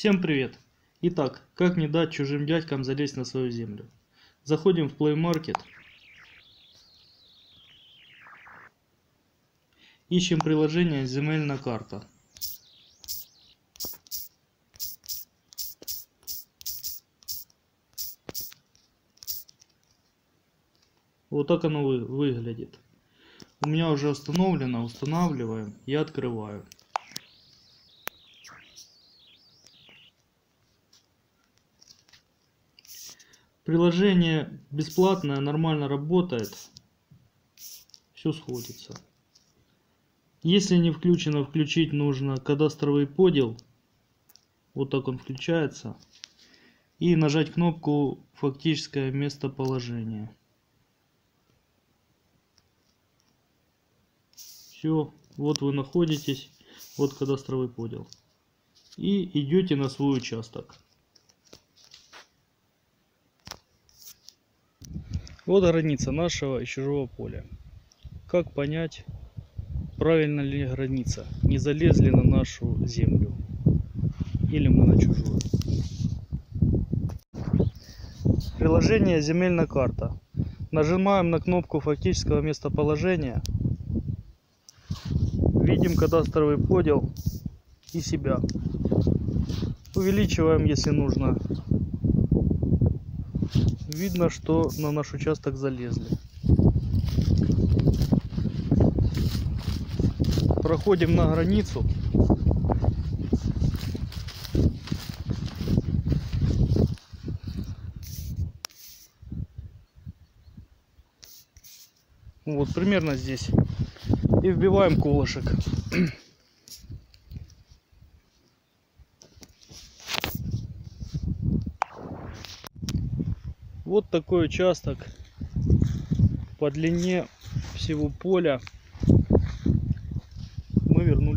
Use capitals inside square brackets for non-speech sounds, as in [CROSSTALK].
Всем привет! Итак, как не дать чужим дядькам залезть на свою землю? Заходим в Play Market. Ищем приложение «Земельная карта». Вот так оно вы- выглядит. У меня уже установлено, устанавливаем и открываю. Приложение бесплатное, нормально работает. Все сходится. Если не включено, включить нужно кадастровый подел. Вот так он включается. И нажать кнопку фактическое местоположение. Все, вот вы находитесь, вот кадастровый подел. И идете на свой участок. Вот граница нашего и чужого поля. Как понять, правильно ли граница? Не залезли на нашу землю? Или мы на чужую? Приложение «Земельная карта». Нажимаем на кнопку фактического местоположения. Видим кадастровый подел и себя. Увеличиваем, если нужно. Видно, что на наш участок залезли. Проходим на границу. Вот примерно здесь. И вбиваем колышек. [CLEARS THROAT] Вот такой участок по длине всего поля мы вернули.